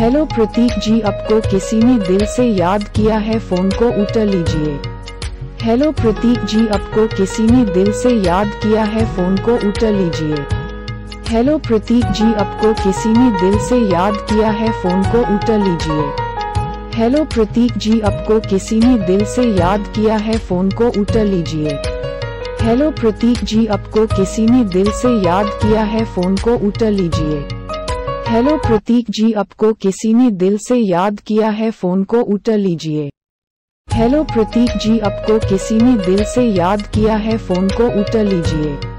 Hello प्रतीक जी आपको किसी ने दिल से याद किया है, फ़ोन को उठा लीजिए। हेलो प्रतीक जी आपको किसी ने दिल से याद किया है, फ़ोन को उठा लीजिए। हेलो प्रतीक जी आपको किसी ने दिल से याद किया है, फ़ोन को उठा लीजिए। हेलो प्रतीक जी आपको किसी ने दिल से याद किया है, फ़ोन को उठा लीजिए। हेलो प्रतीक जी आपको किसी ने दिल से याद किया है, फ़ोन को उठा लीजिए। हेलो प्रतीक जी, आपको किसी ने दिल से याद किया है, फ़ोन को उठा लीजिए। हेलो प्रतीक जी, आपको किसी ने दिल से याद किया है, फ़ोन को उठा लीजिए।